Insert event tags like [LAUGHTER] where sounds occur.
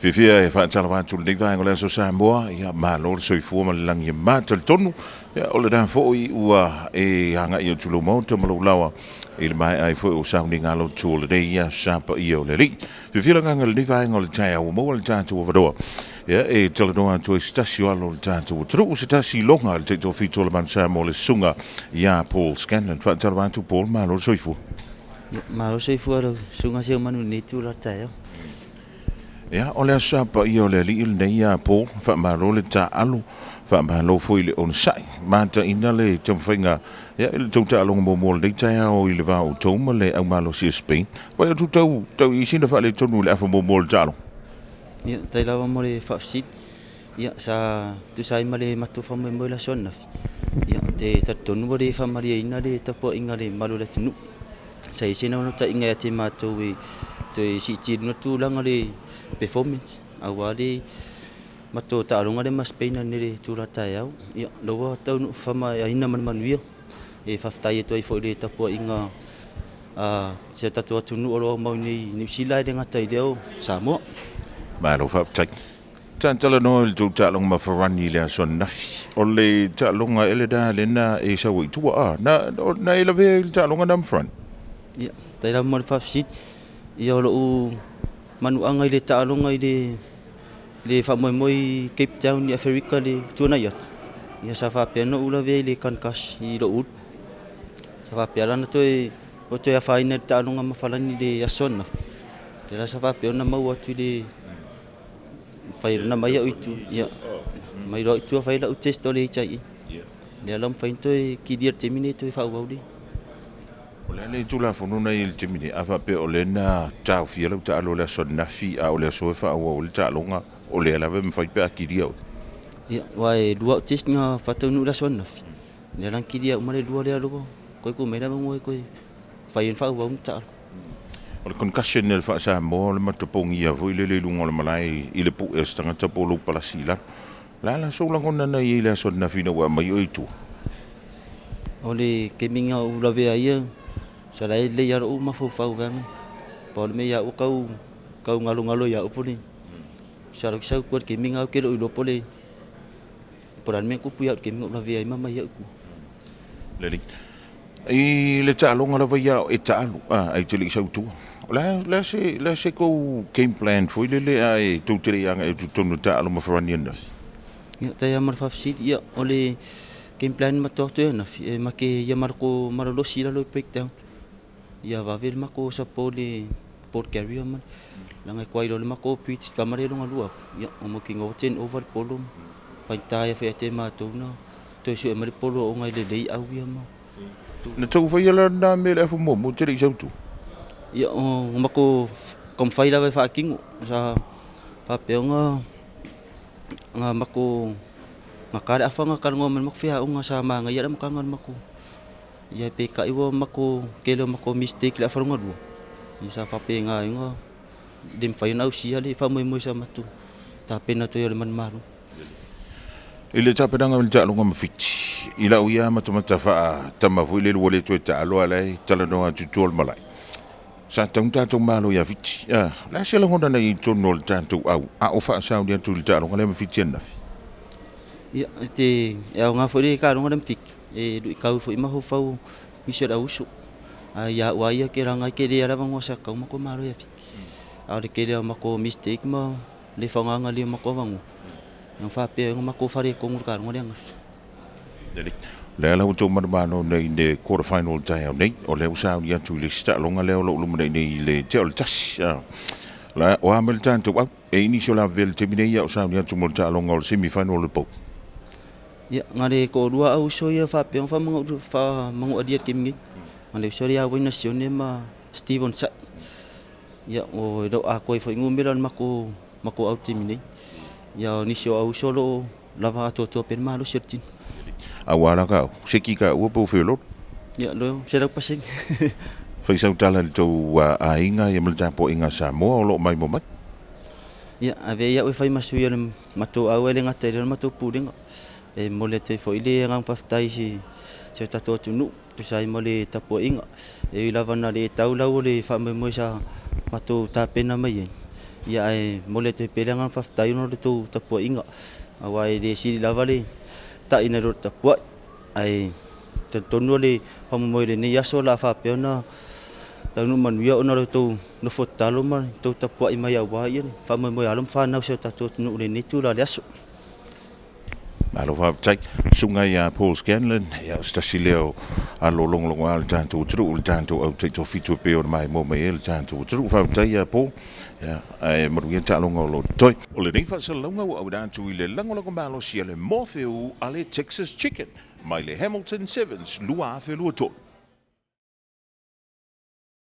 fiafia e faatalafa atu leneivaega o le asosamoa ia malo le soifua ma le lagi e matalitonu ia o le da foʻi ua e agaʻi o tulou maota ma lou lawa i le mae ai foʻi o sauniga lou tu o lenei ia sa paia o le alii fiafia lagaga lenei vaega o le taeaua maua le tatou avanoa ia e talanoa atu ai se tasi o alo le tatou atunuu se tasi iloga le taʻitofito o le manasa mo le susuga iā paul scanlon faatalava atu paul malo le soifua malo le soifua lau suga seu manu nei tu ya ole sa pa i ole li il nei ya po fa ma role ta alu fa ma lo fo ile on sai ma ta inale tum finga ya il tum ta long mo mo le ta ya o ile va o tum le au ma lo si spain pa ya tu ta ta i sin fa le tonu le fa mo mo ta lo ya ta la va mo le fa si ya sa tu sai ma e le ma tu fa mo mo la son na ya te ta tonu bo le fa ma le inale ta po inga le ma lo le tu sai sin no ta inga ya e te ma tu we tôi si chin nó tu langa le performance ở awa mà mato ta ronga le mas peina ni le tu la ta yau ya lowa tau no fama ya ina man manuia e faftai to i fo le tapua inga a se tatu atu no ro mau ni ni si lai denga tai deo samo chân no faftai tan tala no le tu ta longa mafarani le so nafi o le ta longa ele da le na e sa wi tu a na na ele ve ta longa nam front ya tai la phát fafsit ia lo u manu angai le taaloga ngai le le moi cape town i afrika le tuanai ya ia sa fa'apea no'u lava ai le kas i lo u sa fa'apea lana toe o ta afaina ngam fa mafalani le asona le la sa fa'apea ona mau atu le fai na mai a'u itu ia mai lo itu afai la'u test to le itai le ala mafaina toe kilia le temine toe fa'auau lei o lea nei tulafonuna i le teminiʻa faape o lena tafia lau taalo le aso nafi a o le aso e faauau o le taaloga o lea lava e mafai pe akilia oe ia ua e lua o tesiga fataunuu le aso nafi le lakilia uma le lua lea logo koe ko mai lava ua koe fai ona faauau na taalo o le concussion ne le faasamoa o le matopogia foi le leiluga o le malai i le puʻe aso tagata po lou palasi lalo la lasoulagona nai ai le aso nafi na ua amai o itua o le kemiga ulavea ia sa lai le ia rou ma fou fou vang pa le me ia o kau kau ngalo ngalo ia o poni sa lo kisa kuat ke minga o ke lo pole poran me kupu ia ke minga o la vi ai mama ia ku le le i le ta longa la vi ia e ta a ai tele sa utu la la se la se ko game plan fo le le ai tu tele yang e tu tonu ta lo ma foran yen nas ia ta ia mar fa fsi ia ole game plan ma to to na fi e ma ke ia mar ko mar lo si la lo pek ta ia vavele mako sa po le port carrier man lagai kuai lo le mako pitch lama le loga lua ia o mo kigoa ten over le polo ma paita ia feaite matou na toe sue ma le polo ooga i lelei au ia ma na tou faia lana me le afumomo te leʻi sautu ia o mako kamafai lava e faakigo sa faapeoga ga mako gakale afaga kalagoa ma le mako feauga sa magai a le makaga le mako Ya, peka iwo mako kelo mako mistik la farongor bu isa fa pe nga ingo dim fa ina usia le fa mo mo sa matu ta na to yo man maru ile cha pedanga mil cha longa mafiti ila uya matu mata fa tama fu ile wole to ta alo ala tala no tol malai sa tong ta tong malo ya fit ya la se longa na i to nol ta to au a o fa sa ndia tu ta longa le chen na fi ya te ya nga fu le ka longa mafiti e dui kau fo ima ho fau mi se au su ya wa ya ke ranga ke dia ra ngo sa kau ma ko maro ya fiki a de ke dia ma ko mistake ma le fa nga nga le ma ko vangu ng fa pe ngo ma ko fa re ko ngur ka ngo dia nga delik le la hu tuma ma no nei ne quarter final tai au nei o le u sa ya tu le sta longa le lo lu ma nei le te o tas la o hamilton tu e inicio la vel termine ya o sa ya tu mo ta longa o semi final le pop ya ngare ko dua au so ya fa pe fa mang fa mang adia kim ngi ngale so ya wo na sione ma steven sa ya o do a ko fo ngum bi ran ma ko ma ko au ti mi ni ya ni so au so lo la va to to pe ma lo sher tin a wa la ka se ki ka wo po fe lo ya lo se ra pa sing fa [LAUGHS] isa utala to uh, a inga ya mal tan po inga sa mo lo mai mo mai ya ave ya wo fa ma su ya ma to a wa le ngata le ma to pu e mole te fo ile ngang pa si se ta to tu nu pe sai mole ta po ing e la vana le tau la ole fa me mo sa ma to ta pe na mai ya e. e mole te pe ngang pa no tu ta po ing a wai de e si la vale ta ina ro ta po ai te tonu le pa mo le ni ya so la fa pe na ta nu man wiya ona ro tu no fo ta lo ma to ta po ai mai a wa ye fa mo mo alom fa na so ta to nu le ni tu la le Malo fa tai sunga ia Paul Scanlon ia stasileo a lo long long al tanto tru al tanto au te to fitu pe o mai mo mai el tanto tru fa tai ia Paul ia e maruia ta long lo toi o le fa sa longa au dan tu ile long lo malo sia le mofeu ale Texas chicken mai le Hamilton Sevens lua fe lua toi